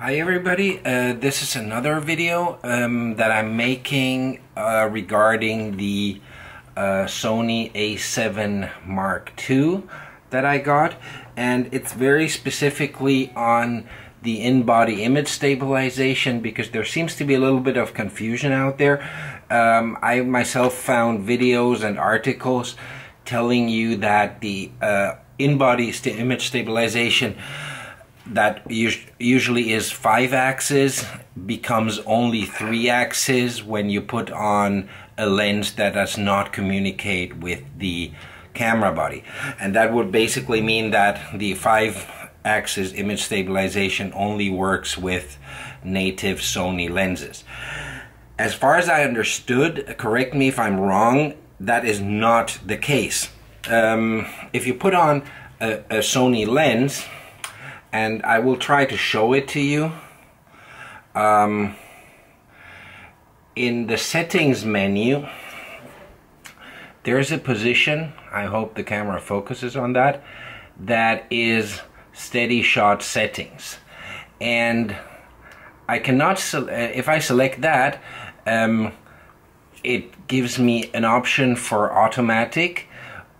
Hi everybody, uh, this is another video um, that I'm making uh, regarding the uh, Sony a7 Mark II that I got and it's very specifically on the in-body image stabilization because there seems to be a little bit of confusion out there. Um, I myself found videos and articles telling you that the uh, in-body image stabilization that usually is five axis becomes only three axis when you put on a lens that does not communicate with the camera body. And that would basically mean that the five axis image stabilization only works with native Sony lenses. As far as I understood correct me if I'm wrong that is not the case. Um, if you put on a, a Sony lens and I will try to show it to you. Um, in the settings menu, there's a position, I hope the camera focuses on that, that is steady shot settings. And I cannot, if I select that, um, it gives me an option for automatic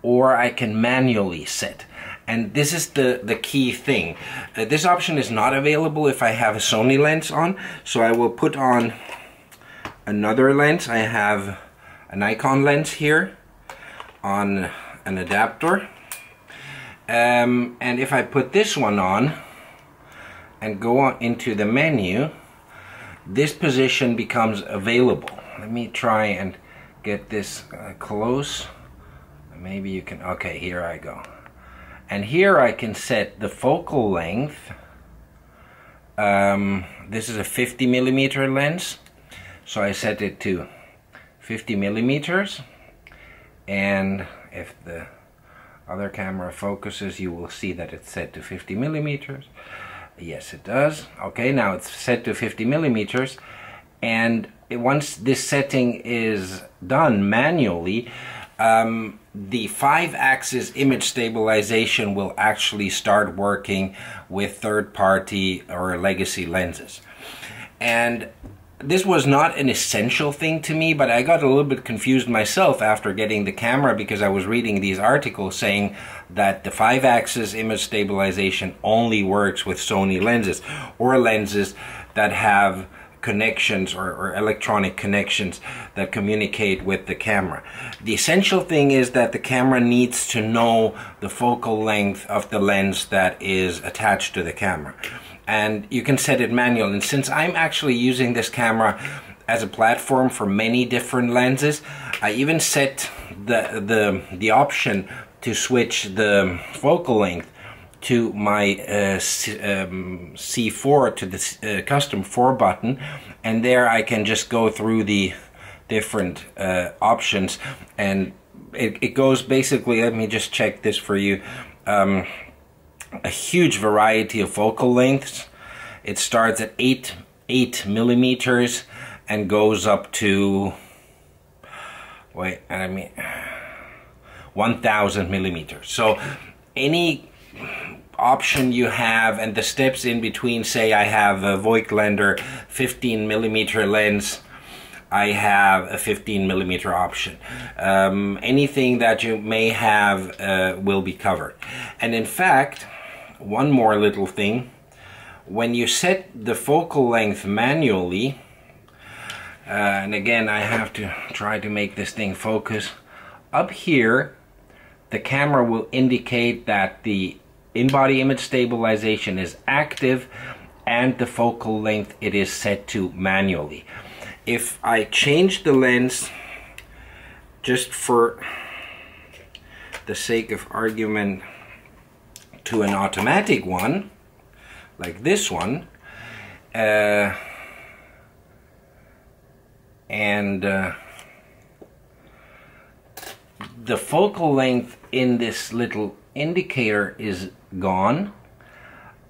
or I can manually set. And this is the, the key thing. Uh, this option is not available if I have a Sony lens on. So I will put on another lens. I have a Nikon lens here on an adapter. Um, and if I put this one on and go on into the menu, this position becomes available. Let me try and get this uh, close. Maybe you can, okay, here I go. And here I can set the focal length. Um, this is a 50 millimeter lens. So I set it to 50 millimeters. And if the other camera focuses, you will see that it's set to 50 millimeters. Yes, it does. Okay, now it's set to 50 millimeters. And once this setting is done manually, um, the five axis image stabilization will actually start working with third party or legacy lenses. And this was not an essential thing to me, but I got a little bit confused myself after getting the camera because I was reading these articles saying that the five axis image stabilization only works with Sony lenses or lenses that have connections or, or, electronic connections that communicate with the camera. The essential thing is that the camera needs to know the focal length of the lens that is attached to the camera. And you can set it manual. And since I'm actually using this camera as a platform for many different lenses, I even set the, the, the option to switch the focal length to my uh, um, C4 to the uh, custom 4 button and there I can just go through the different uh, options and it, it, goes basically let me just check this for you um, a huge variety of focal lengths. It starts at 8 8 millimeters and goes up to wait I mean 1000 millimeters. So any option you have and the steps in between say I have a Voigtlander 15 millimeter lens I have a 15 millimeter option. Um, anything that you may have uh, will be covered. And in fact one more little thing. When you set the focal length manually uh, and again I have to try to make this thing focus. Up here the camera will indicate that the in-body image stabilization is active and the focal length it is set to manually. If I change the lens just for the sake of argument to an automatic one like this one uh, and uh, the focal length in this little indicator is gone.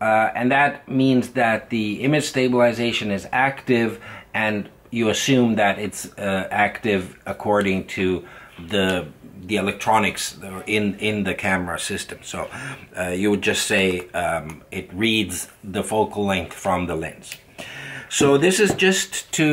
Uh, and that means that the image stabilization is active and you assume that it's uh, active according to the the electronics in in the camera system. So uh, you would just say um, it reads the focal length from the lens. So this is just to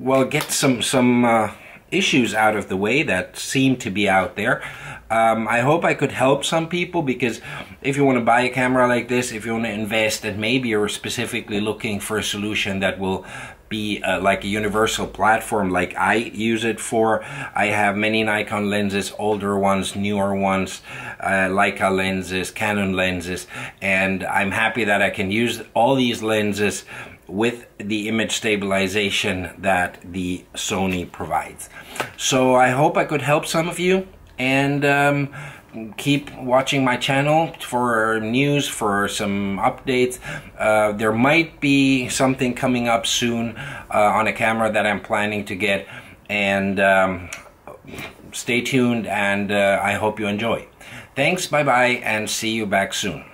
well get some some uh, issues out of the way that seem to be out there. Um, I hope I could help some people because if you want to buy a camera like this, if you want to invest, and maybe you're specifically looking for a solution that will be uh, like a universal platform like I use it for. I have many Nikon lenses, older ones, newer ones, uh, Leica lenses, Canon lenses, and I'm happy that I can use all these lenses with the image stabilization that the Sony provides. So I hope I could help some of you and um, keep watching my channel for news, for some updates. Uh, there might be something coming up soon uh, on a camera that I'm planning to get and um, stay tuned and uh, I hope you enjoy. Thanks, bye-bye, and see you back soon.